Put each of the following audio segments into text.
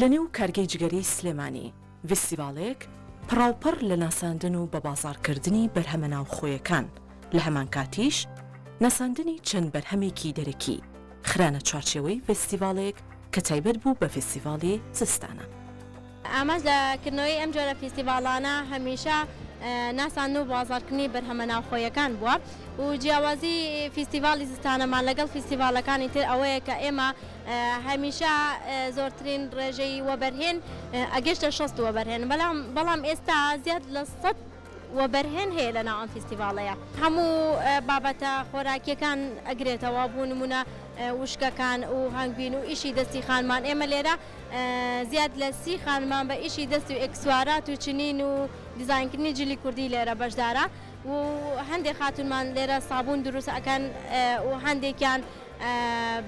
لەنێو کارگەی جگەرەی سلێمانی، ڤیستیڤاڵێک پڕاوپڕ لە ناساندن و بەبازاڕکردنی بەرهەمە ناوخۆیەکان، لە هەمانکاتیش ناساندنی چەند بەرهەمێکی دەرەکی، خرانە چوارچێوەی ڤیستیڤاڵێک کە تایبەت بوو بە ڤیستیڤاڵی زستانە. ئامانج لە کردنەوەی ئەم جۆرە فیستیڤاڵانە هەمیشە ناساندن و بازاڕکردنی بەرهەمە ناوخۆیەکان بووە و جیاوازی فیستیڤاڵی زستانەمان لەگەڵ فیستیڤاڵەکانی تر ئەوەیە کە ئێمە هەمیشە زۆرترین ڕێژەی وەبەرهێن ئەگەشتە شەست وەبەرهێن بەلام بەڵام ئێستا زیاد لە سەد وەبەرهێن هەیە لە ناو ئەم فیستیڤاڵەیە هەموو بابەتە خۆراکیەکان ئەگرێتەوە بوو نمونە وشکەکان و هەنگوین و ئیشی دەستی خانمان ئێمە لێرە زیاد لە سی خانمان بە ئیشی دەست و ئێکسسوارات و چنین و دیزاینکردنی جلی کوردی لێرە بەشدارە و هەندێک خاتونمان لێرە سابوون دروست ئەکەن و هەندێکیان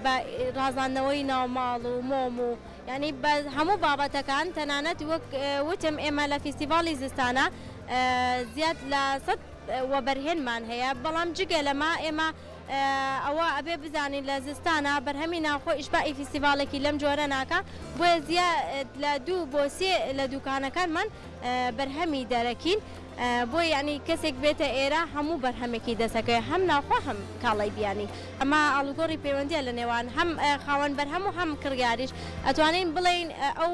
بە ڕازاندنەوەی ناوماڵ و مۆم و یعنی بە هەموو بابەتەکان تەنانەت وەک وتم ئێمە لە فیستیڤاڵی زستانە زیاد لە سەد وەبەرهێنمان هەیە بەڵام جگە لەمە ئێمە ئەوە ئەبێ بزانین لە زستانا بەرهەمی ناوخۆ ئیشباعی فیستیڤاڵێکی لەم جۆرە ناکا، بۆیە زیاد لە دوو بۆ سێ لە دووکانەکانمان بەرهەمی دەرەکین، بۆیە یەعنی کەسێک بێتە ئێرە هەموو بەرهەمێکی دەسەکەیە هەم ناوخۆ هەم کاڵای بیانی، ئەمە ئاڵوگۆڕی پەیوەندییە لە نێوان هەم خاوەن بەرهەم و هەم کڕیاریش، ئەتوانین بڵێین ئەو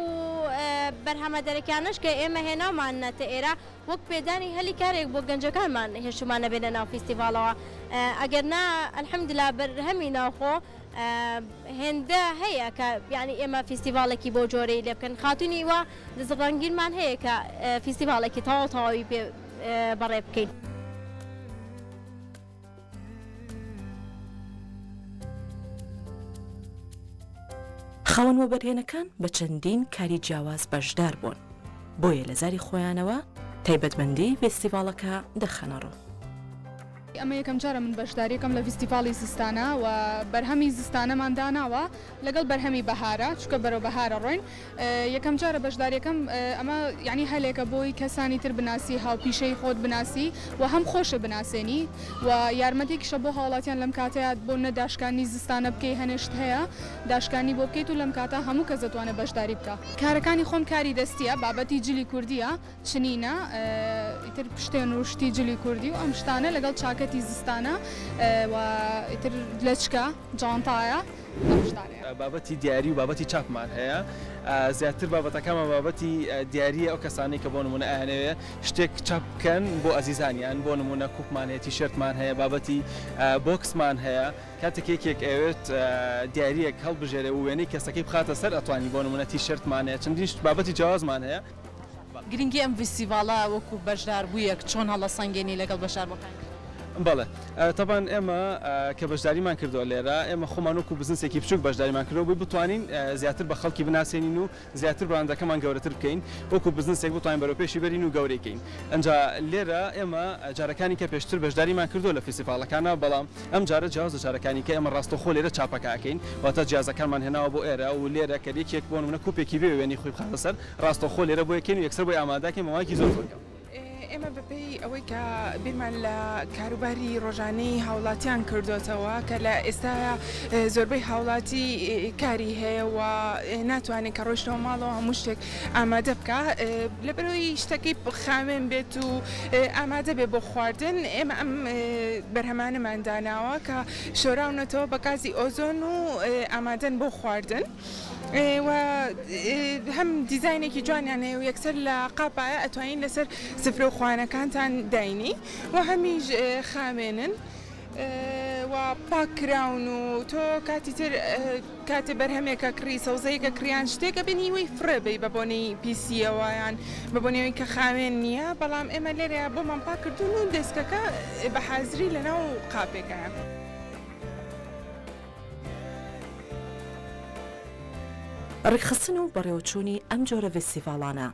بەرهەمە دەرەکیانەش کە ئێمە هێناوماننەتە ئێرە وەک پێدانی هەلی کارێک بۆ گەنجەکانمان هێشتومانە بێنە ناو فیستیڤاڵەوە ئەگەر نا الحمدللە بەرهەمی ناوخۆ هێندە هەیە کە یانی ئێمە فیستیڤاڵێکی بۆ جۆرەی لێ بکەن خاتونی وا دز ڕەنگینمان هەیە کە فیستیڤاڵێکی تەواو تەواوی پێ بەڕێ بکەین. خاوەن وەبەرهێنەکان بە چەندین کاری جیاواز بەشدار بوون، بۆیە لە زاری خۆیانەوە تایبەتمەندیی ڤیستیڤاڵەکە دەخەنە ڕوو. ئەمە یەکەم جارە من بەشدارییەکەم لە ڤیستیڤاڵی زستانە و بەرهەمی زستانەمان داناوە لەگەڵ بەرهەمی بەهارە، چونکە بەرەو بەهارە ڕۆین. یەکەم جارە بەشداریەکەم ئەمە یانی هەلێکە بۆی کەسانی تر بناسی هاوپیشەی خۆت بناسی و هەم خۆشە بناسێنی و یارمەتێکیشە بۆ هاوڵاتیان لەم کاتەیە بۆ نە داشکانی زستانە بکەی هەنێشت هەیە داشکانی بۆ بکەیت و لەم کاتە هەموو کەس دەتوانێت بەشداری بکە. کارەکانی خۆم کاری دەستیە بابەتی جلی کوردیە چنینە ئیتر پشتێن و شتی جلی کوردی و ئەم شتانە لەگەڵ چاکەتی زستانە و ئیتر لەچکە. جانتایە نەخشدارەیە. بابەتی دیاری و بابەتی چاپمان هەیە زیاتر بابەتەکانمان بابەتی دیاریە ئەو کەسانەی کە بۆ نمونە ئەیانەوێ شتێک چاپ بکەن بۆ ئەزیزانیان بۆ نمونە کوپمان هەیە تیشێرتمان هەیە بابەتی بۆکسمان هەیە کاتێک یەکێک ئەوێت دیاریەک هەڵبژێرێ و وێنەی کەسەکەی بخاتە سەر ئەتوانی بۆ نمونە تیشێرتمان هەیە چەندین شت بابەتی جیازمان هەیە. گرنگی ئەم ڤیستیڤاڵە وەکو بەشداربوویەک چۆن هەڵەسەنگێنی لەگەڵ بەشداربووەکانی تر؟ بەڵێ تەبان ئێمە کە بەشداریمان کردوە لێرە ئێمە خۆمان وەکو بزنسێکی بچوک بەشداریمان کردوە بۆی بتوانین زیاتر بە خەڵکی بناسێنین و زیاتر بڕاندەکەمان گەورەتر بکەین وەکو بزنسێک بتوانین بەرەو پێشی بەرین و گەورەی کەین ئەنجا لێرە ئێمە جارەکانی کە پێشتر بەشداریمان کردوە لە فیسیڤاڵەکانا بەڵام ئەم جارە جیاواز لە جارەکانی کە ئێمە ڕاستەوخۆ لێرە چاپەکە ئەکەین واتە جیازەکانمان هێناوە بۆ ئێرە و لێرە کە یەکێک بۆ نمونە کوپێکی بێ وێنەی خۆی بخاتە سەر ڕاستەوخۆ لێرە بۆی ئەکەین و یەکسەر بۆی ئامادە ئەکەین بە ماوەیەکی زۆر کورت. ئێمە بە پێی ئەوەی کە بیرمان لە کاروباری ڕۆژانەی هاوڵاتیان کردۆتەوە کە لە ئێستایا زۆربەی هاوڵاتی کاری هەیە و ناتوانێت کە ڕۆیشتەوە ماڵەوە هەموو شتێک ئامادە بکا لەبەرەوەی شتەکەی خاوێن بێت و ئامادە بێ بۆ خواردن ئێمە ئەم بەرهەمانەمان داناوە کە شۆراونەتەوە بە کازی ئۆزۆن و ئامادەن بۆ خواردن هەم دیزینێکی جوانیانەیە و یەکسەر لە قاپایە ئەتوانین لەسەر سفرە و خوانەکانتان داینی و هەمیش خاوێنن. وا پاک کراون و تۆ کاتی تر کاتێ بەرهەمێکە کڕی سەوزەیەکە کڕیان شتێکە بێ نیوەی فڕێ بەی بە بۆنەی پیسیەوە یان بە بۆنەوەی کە خاوێن نییە بەڵام ئێمە لێرەیە بۆمان پاک کردوون و دێسکەکە بە حازری لەناو قاپێکەیە. ڕێکخستن و بەڕێوەچوونی ئەم جۆرە ڤێستیڤاڵانە.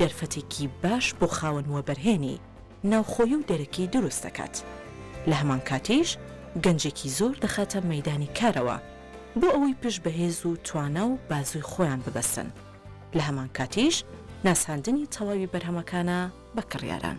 دەرفەتێکی باش بۆ خاوەن وەبەرهێنی ناوخۆیی و دەرەکی دروست دەکات، لە هەمانکاتیش گەنجێکی زۆر دەخاتە مەیدانی کارەوە بۆ ئەوەی پشت بە هێز و توانا و بازووی خۆیان ببەستن، لە هەمانکاتیش ناساندنی تەواوی بەرهەمەکانە بە کڕیاران.